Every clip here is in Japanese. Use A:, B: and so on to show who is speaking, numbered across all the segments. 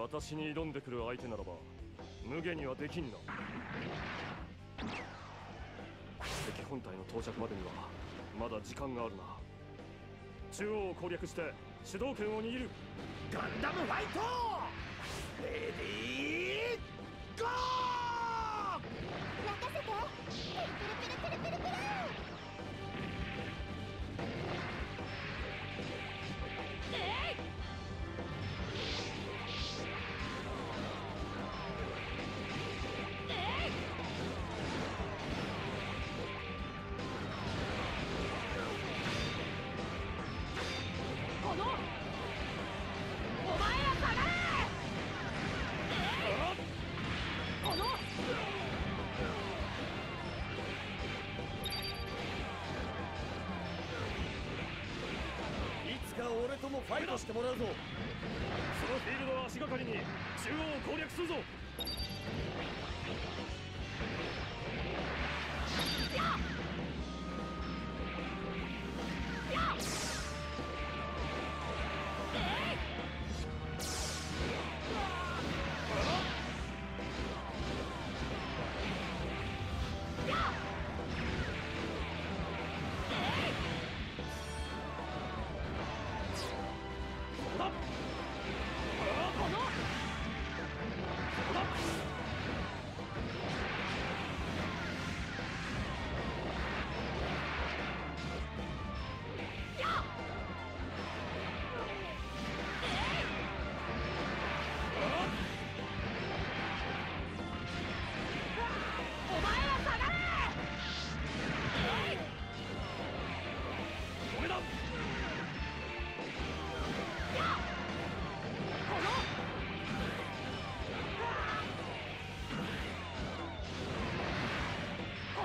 A: 私に挑んでくる相手ならば無下にはできんな。敵本体の到着までにはまだ時間があるな。中央を攻略して主導権を握る。
B: ガンダムファイト!レディーゴー俺ともファイトしてもらうぞ
A: そのフィールドを足がかりに中央を攻略するぞ
C: お前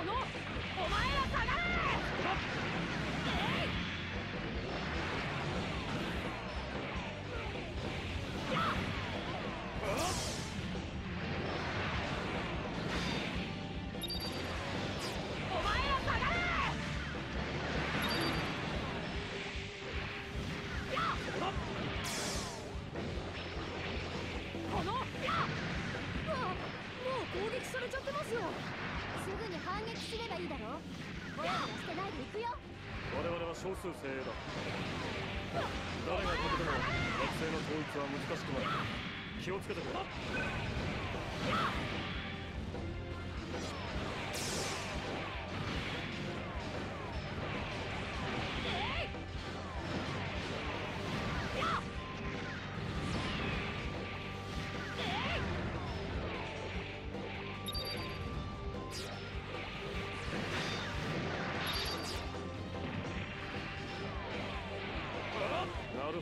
C: のお前ら下がれす
A: 精鋭だ。誰が勝てても惑星の統一は難しくない。気をつけてくれ。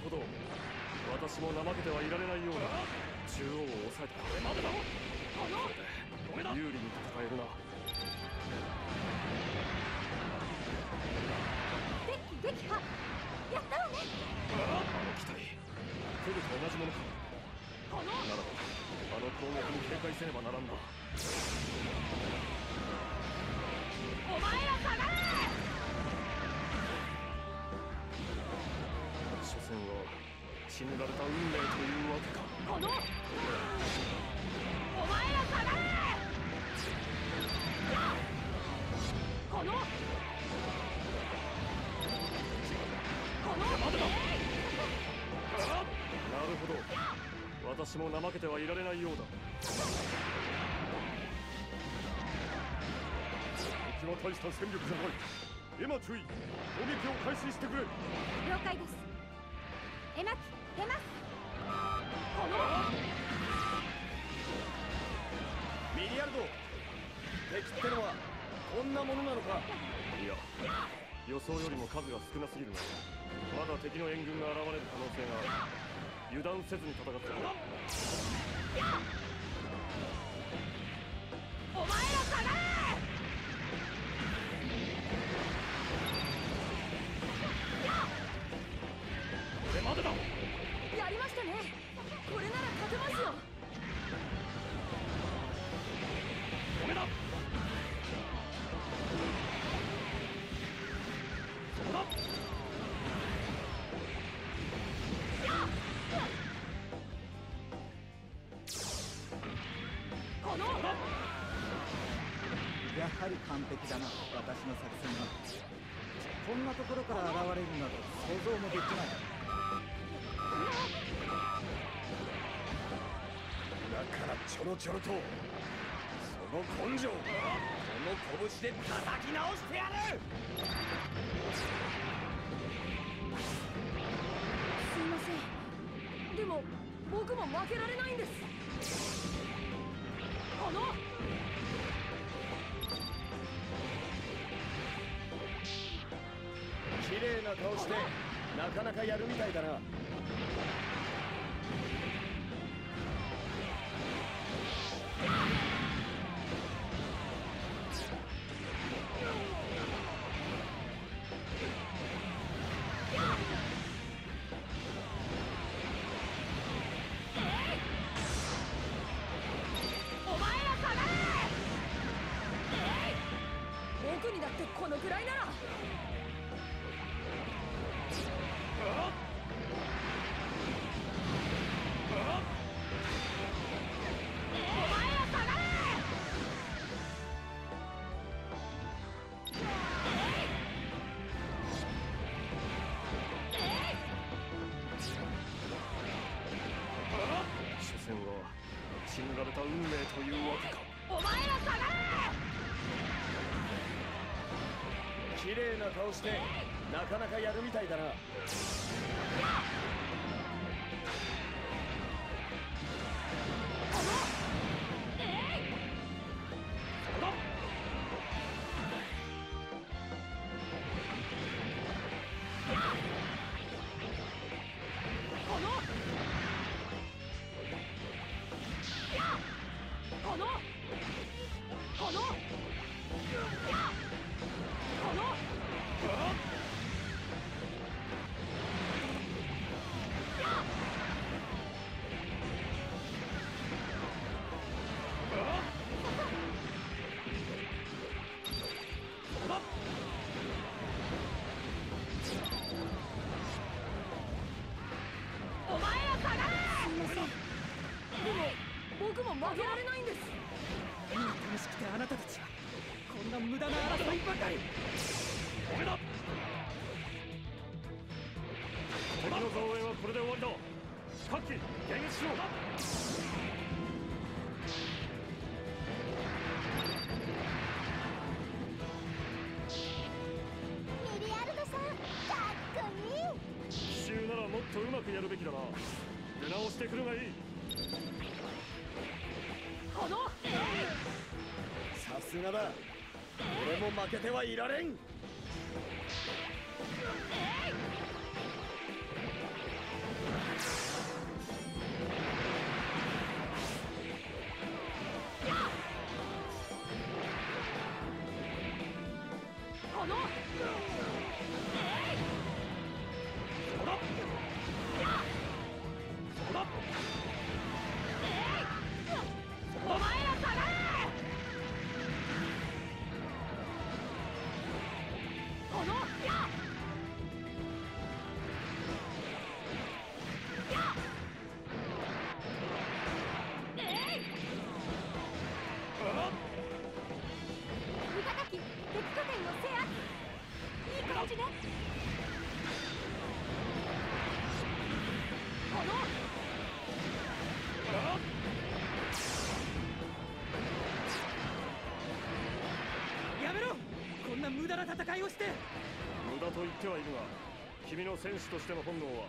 A: ほど私も怠けてはいられないようだ中央を抑えたこれまでだ。この有利に戦えるな。
C: で撃破やったわね。
A: あの機体フグと同じものか。ならばあの攻撃に警戒せねばならんな。
C: お前ら下がれ
A: 所詮は血塗られた運命というわけか
C: このお前ら下がれこのこの
A: 待てだなるほど私も怠けてはいられないようだ敵は大した戦力じゃない今注意攻撃を開始してくれ
C: 了解ですエマキ出ますこの
B: ミリアルド敵ってのはこんなものなのか
A: いや予想よりも数が少なすぎるがまだ敵の援軍が現れる可能性がある油断せずに戦ってくれ
C: お前ら
B: はり完璧だな私の作戦は。こんなところから現れるなど想像もできない。
D: だからちょろちょろとその根性この拳で叩き直してやる！
C: すいません。でも僕も負けられないんです。この
D: 綺麗な顔してなかなかやるみたいだな。
C: お前ら下がれ僕にだってこのくらいなら
D: な顔してなかなかやるみたいだな。
C: この負けられないんです。
B: 何が楽しくてあなたたちはこんな無駄な争いばかり。
A: 俺だ。敵の増援はこれで終わりだ。各機迎撃しろ
C: ミリアルドさんかっこいい
A: 奇襲ならもっとうまくやるべきだな。出直してくるがいい
D: さすがだ俺も負けてはいられん。
B: して。
A: 無駄と言ってはいるが君の戦士としての本能は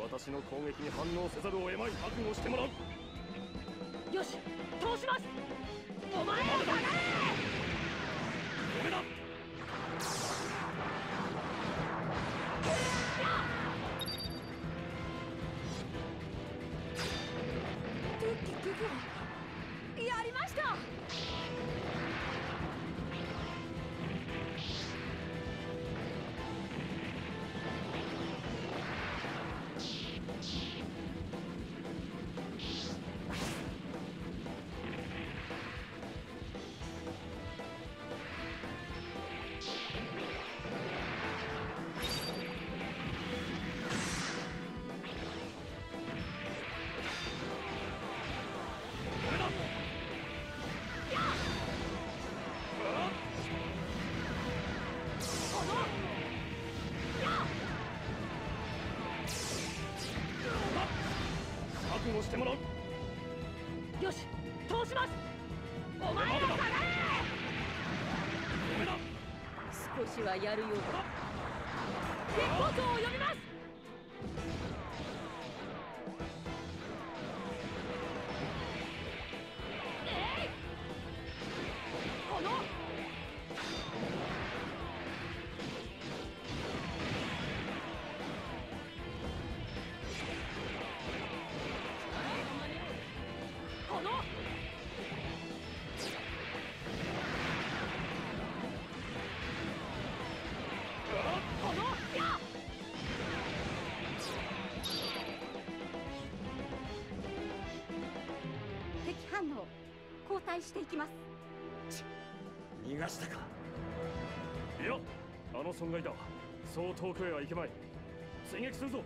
A: 私の攻撃に反応せざるを得まい覚悟してもらう。
C: よし通します。お前ら下がれ
A: 俺だ
C: よし通しますお前ら下がれ少しはやるようだ鉄砲長を呼びます反応交代していきます。
D: 逃がしたか。
A: いやあの損害だ。そう遠くへは行けまい。追撃するぞ